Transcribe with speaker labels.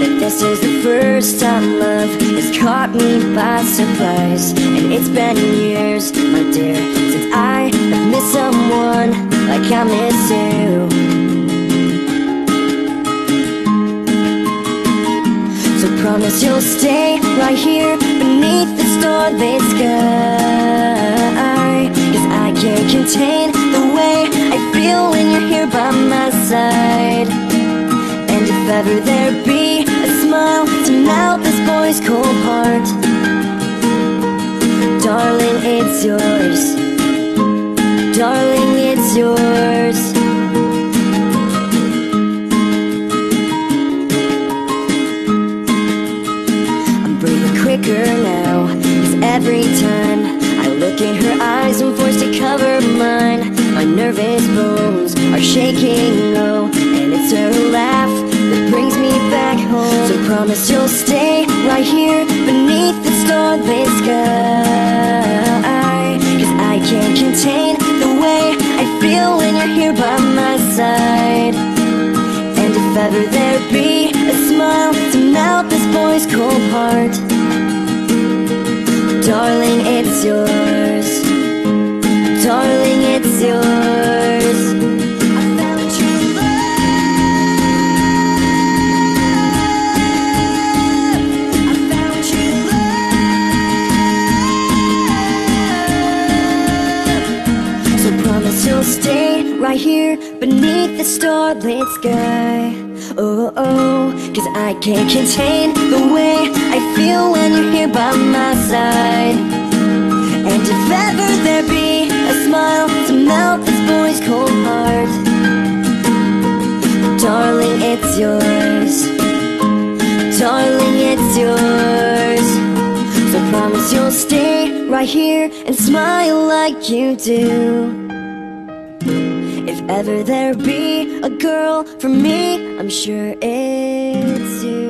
Speaker 1: This is the first time love has caught me by surprise. And it's been years, my dear, since I have missed someone like I miss you. So promise you'll stay right here beneath the starlit sky. Cause I can't contain the way I feel when you're here by my side. And if ever there be melt this boy's cold heart. Darling, it's yours. Darling, it's yours. I'm breathing quicker now Cause every time I look in her eyes I'm forced to cover mine. My nervous bones are shaking, here Beneath the starlit sky. Cause I can't contain the way I feel when you're here by my side. And if ever there be a smile to melt this boy's cold heart Darling, it's yours. Darling, it's yours here beneath the starlit sky. Oh, oh, cause I can't contain the way I feel when you're here by my side. And if ever there be a smile to melt this boy's cold heart. Darling, it's yours. Darling, it's yours. So promise you'll stay right here and smile like you do ever there be a girl for me, I'm sure it's you.